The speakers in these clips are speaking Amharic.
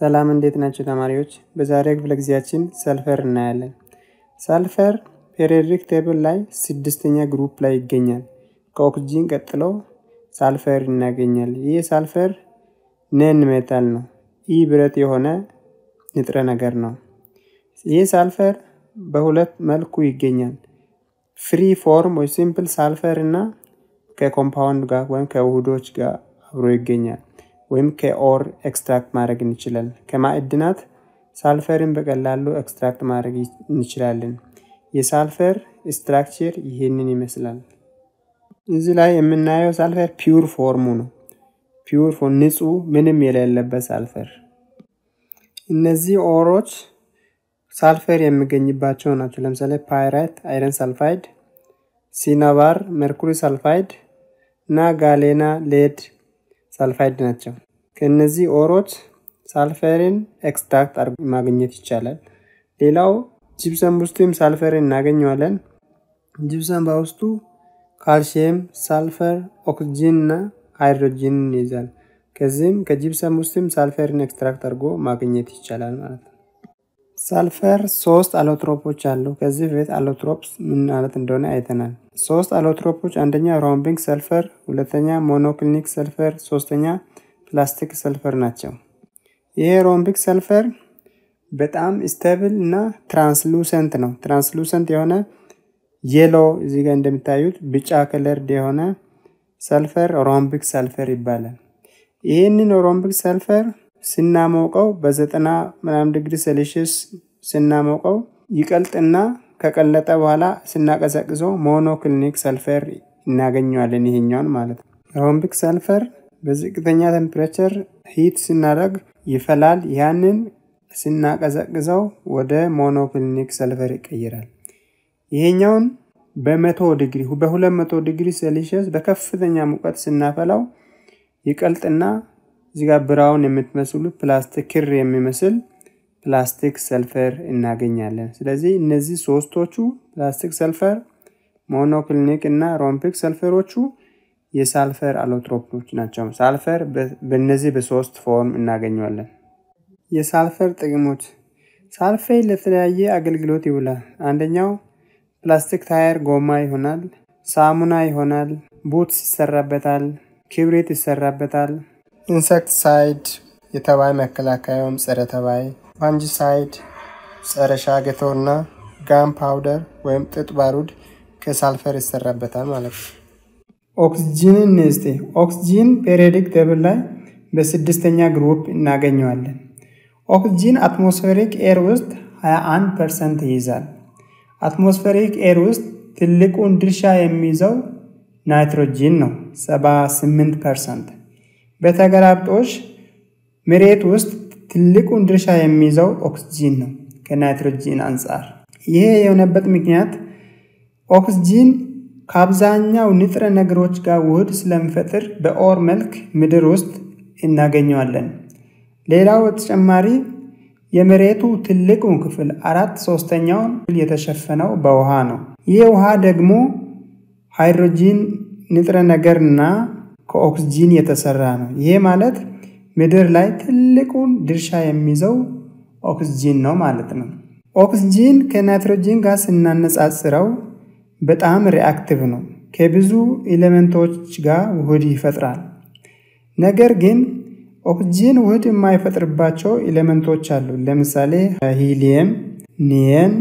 ሰላም እንዴት ናችሁ ተማሪዎች? በዛሬው ክፍለ ጊዜያችን sulphur እናያለን። sulphur periodic table ላይ ስድስተኛ group ላይ ይገኛል። ከኦክስጂን ቀጥሎ sulphur እናገኛል። ይህ sulphur non metal ነው። ኢ ብረት የሆነ ንጥረ ነገር ነው። ይህ sulphur በሁለት መልኩ ይገኛል። free form ወይ simple sulphur እና ከ compound ጋር ወይም ከውህዶች ጋር አብሮ ይገኛል። ወይም ከ ore extract ማድረግ እንችላለን። ከማዕድናት sulphur ን በቀላሉ extract ማድረግ እንችላለን። የ sulphur structure ይህንን ይመስላል። እዚህ ላይ የምናየው sulphur pure form ኡ ነው። pure form ንጹህ ምንም የሌለበት sulphur። እነዚህ ore ኦች sulphur የሚገኝባቸው ናቸው። ለምሳሌ pyrite iron sulphide፣ cinnabar mercury sulphide እና galena lead sulphide ናቸው። ከእነዚህ ore ኦች sulphur ን extract ማግኘት ይቻላል። ሌላው ጂፕሰም ውስጥም sulphur ን እናገኘዋለን። ጂፕሰም በውስጡ calcium፣ sulphur፣ ኦክስጂን እና ሃይድሮጂንን ይይዛል። ከዚህም ከጂፕሰም ውስጥም sulphur ን extract አድርጎ ማግኘት ይቻላል ማለት ነው። sulphur ሶስት allotrope ኦች አሉ። ከዚህ በፊት allotropes ምን ማለት እንደሆነ አይተናል። ሶስት allotrope ኦች አንደኛ rhombic sulphur፣ ሁለተኛ monoclinic sulphur፣ ሶስተኛ plastic sulphur ናቸው። ይሄ rhombic sulphur በጣም stable እና translucent ነው። translucent የሆነ yellow እዚህ ጋር እንደሚታዩት ቢጫ colored የሆነ sulphur rhombic sulphur ይባላል። ይህንን rhombic sulfur ስናሞቀው በዘጠና ምናምን ዲግሪ ሴልሺየስ ስናሞቀው ይቀልጥና ከቀለጠ በኋላ ስናቀዘቅዘው monoclinic sulfur እናገኘዋለን። ይሄኛውን ማለት ነው። rhombic sulfur በዝቅተኛ temperature heat ስናደርግ ይፈላል። ያንን ስናቀዘቅዘው ወደ monoclinic sulfur ይቀይራል። ይሄኛውን በመቶ ዲግሪ በሁለት መቶ ዲግሪ ሴልሺየስ በከፍተኛ ሙቀት ስናፈላው ይቀልጥና እዚህ ጋር brown የምትመስሉ ፕላስቲክ ክር የሚመስል plastic sulfur እናገኛለን። ስለዚህ እነዚህ ሶስቶቹ plastic sulfur፣ monoclinic እና rhombic sulfur ኦቹ የ sulfur allotrope ኦች ናቸው። ሳልፈር በእነዚህ በሶስት form እናገኘዋለን። የሳልፈር ጥቅሞች ሳልፌት ለተለያየ አገልግሎት ይውላል። አንደኛው ፕላስቲክ tire ጎማ ይሆናል፣ ሳሙና ይሆናል፣ boots ይሰራበታል፣ ክብሪት ይሰራበታል፣ insecticide የተባይ መከላከያ ወይም ጸረ ተባይ፣ fungicide ጸረ ሻጋታ እና gun powder ወይም ጥጥ ባሩድ ከሳልፈር ይሰራበታል ማለት ነው። ኦክስጂንን ንስቴ ኦክስጂን periodic table ላይ በስድስተኛ group እናገኘዋለን። ኦክስጂን atmospheric air ውስጥ 21 percent ይይዛል። atmospheric air ውስጥ ትልቁን ድርሻ የሚይዘው ናይትሮጂን ነው 78 percent። በተገላብጦሽ መሬት ውስጥ ትልቁን ድርሻ የሚይዘው ኦክስጂን ነው ከናይትሮጂን አንጻር። ይሄ የሆነበት ምክንያት ኦክስጂን ከአብዛኛው ንጥረ ነገሮች ጋር ውህድ ስለሚፈጥር በ ore መልክ ምድር ውስጥ እናገኘዋለን። ሌላው በተጨማሪ የመሬቱ ትልቁን ክፍል አራት ሶስተኛውን የተሸፈነው በውሃ ነው። ይህ ውሃ ደግሞ ሃይድሮጂን ንጥረ ነገርና ከኦክስጂን የተሰራ ነው። ይሄ ማለት ምድር ላይ ትልቁን ድርሻ የሚይዘው ኦክስጂን ነው ማለት ነው። ኦክስጂን ከናይትሮጂን ጋር ስናነጻጽረው በጣም reactive ነው። ከብዙ element ኦች ጋር ውህድ ይፈጥራል። ነገር ግን ኦክስጂን ውህድ የማይፈጥርባቸው element ኦች አሉ። ለምሳሌ helium፣ neon፣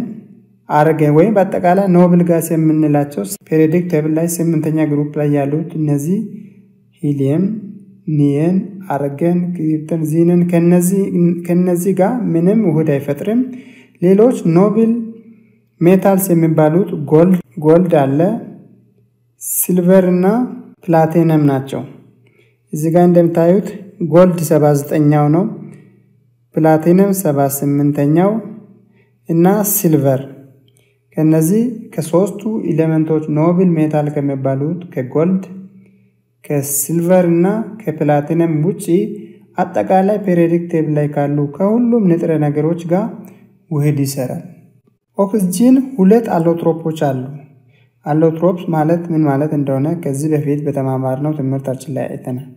argon ወይም በአጠቃላይ noble gas የምንላቸው periodic table ላይ ስምንተኛ group ላይ ያሉት እነዚህ helium፣ neon፣ argon፣ krypton፣ xenon ከነዚህ ጋር ምንም ውህድ አይፈጥርም። ሌሎች noble metals የሚባሉት gold አለ፣ silver እና ፕላቲነም ናቸው። እዚህ ጋር እንደምታዩት gold 79ኛው ነው፣ ፕላቲነም 78ኛው እና silver ከነዚህ ከሶስቱ ኤሌመንቶች ኖብል ሜታል ከሚባሉት ከጎልድ ከሲልቨር እና ከፕላቲነም ውጪ አጠቃላይ periodic table ላይ ካሉ ከሁሉም ንጥረ ነገሮች ጋር ውህድ ይሰራል። ኦክስጂን ሁለት allotrope ኦች አሉ። allotropes ማለት ምን ማለት እንደሆነ ከዚህ በፊት በተማማርነው ትምህርታችን ላይ አይተናል።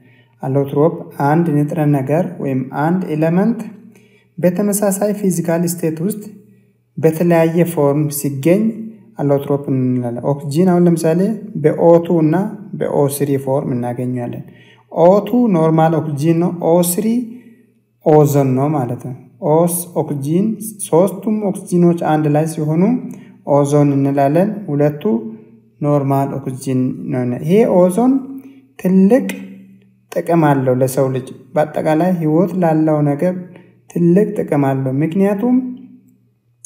allotrope አንድ ንጥረ ነገር ወይም አንድ element በተመሳሳይ physical state ውስጥ በተለያየ form ሲገኝ allotrope እንላለን። ኦክስጂን አሁን ለምሳሌ በ O two እና በ O three form እናገኛለን። O two normal ኦክስጂን ነው። O three ኦዞን ነው ማለት ነው። ኦስ ኦክስጂን ሶስቱም ኦክስጂኖች አንድ ላይ ሲሆኑ ኦዞን እንላለን። ሁለቱ normal ኦክስጂን ነው። ይሄ ኦዞን ትልቅ ጥቅም አለው ለሰው ልጅ በአጠቃላይ ህይወት ላለው ነገር ትልቅ ጥቅም አለው። ምክንያቱም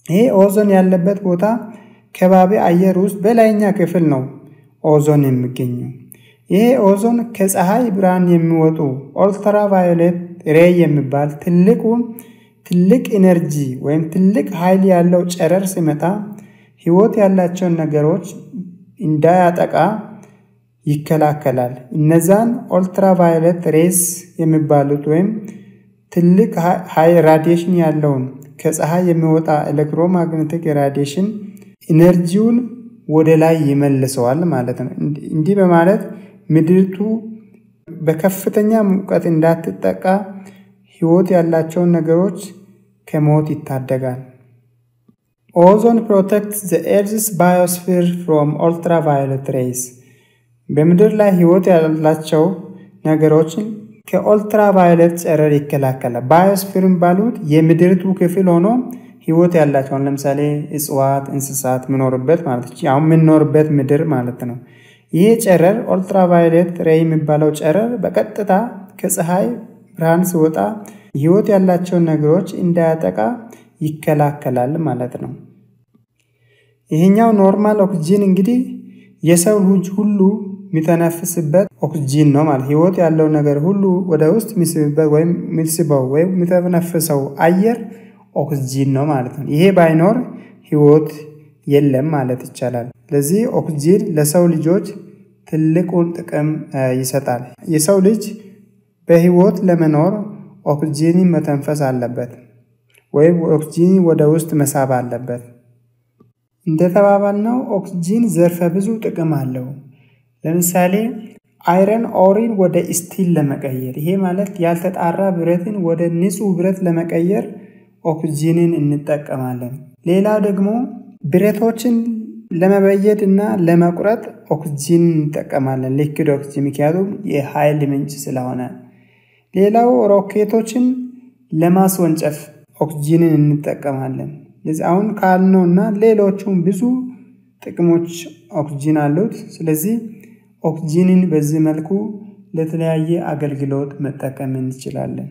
ይሄ ኦዞን ያለበት ቦታ ከባቢ አየር ውስጥ በላይኛ ክፍል ነው ኦዞን የሚገኘው። ይሄ ኦዞን ከፀሐይ ብርሃን የሚወጡ ultraviolet ray የሚባል ትልቁ ትልቅ energy ወይም ትልቅ ኃይል ያለው ጨረር ሲመጣ ህይወት ያላቸውን ነገሮች እንዳያጠቃ ይከላከላል። እነዛን ultraviolet rays የሚባሉት ወይም ትልቅ high radiation ያለውን ከፀሐይ የሚወጣ electromagnetic radiation energy ውን ወደ ላይ ይመልሰዋል ማለት ነው። እንዲህ በማለት ምድርቱ በከፍተኛ ሙቀት እንዳትጠቃ ህይወት ያላቸውን ነገሮች ከሞት ይታደጋል። ozone protect the earth's biosphere from ultraviolet rays በምድር ላይ ህይወት ያላቸው ነገሮችን ከኦልትራቫዮሌት ጨረር ይከላከላል። biosphere ባሉት የምድርቱ ክፍል ሆኖ ህይወት ያላቸውን ለምሳሌ እጽዋት፣ እንስሳት ምኖርበት ማለት አሁን የምንኖርበት ምድር ማለት ነው። ይህ ጨረር ultraviolet ray የሚባለው ጨረር በቀጥታ ከፀሐይ ብርሃን ሲወጣ ህይወት ያላቸውን ነገሮች እንዳያጠቃ ይከላከላል ማለት ነው። ይህኛው normal ኦክስጂን እንግዲህ የሰው ልጅ ሁሉ የሚተነፍስበት ኦክስጂን ነው ማለት ህይወት ያለው ነገር ሁሉ ወደ ውስጥ የሚስብበት ወይም የሚስበው ወይም የሚተነፍሰው አየር ኦክስጂን ነው ማለት ነው። ይሄ ባይኖር ህይወት የለም ማለት ይቻላል። ስለዚህ ኦክስጂን ለሰው ልጆች ትልቁን ጥቅም ይሰጣል። የሰው ልጅ በህይወት ለመኖር ኦክስጂንን መተንፈስ አለበት ወይም ኦክስጂን ወደ ውስጥ መሳብ አለበት። እንደተባባልነው ኦክስጂን ዘርፈ ብዙ ጥቅም አለው። ለምሳሌ iron ore ን ወደ steel ለመቀየር ይሄ ማለት ያልተጣራ ብረትን ወደ ንጹህ ብረት ለመቀየር ኦክስጂንን እንጠቀማለን። ሌላው ደግሞ ብረቶችን ለመበየድ እና ለመቁረጥ ኦክስጂን እንጠቀማለን። liquid oxygen ምክንያቱም የኃይል ምንጭ ስለሆነ። ሌላው ሮኬቶችን ለማስወንጨፍ ኦክስጂንን እንጠቀማለን። ስለዚህ አሁን ካልነው እና ሌሎቹም ብዙ ጥቅሞች ኦክስጂን አሉት። ስለዚህ ኦክስጂንን በዚህ መልኩ ለተለያየ አገልግሎት መጠቀም እንችላለን።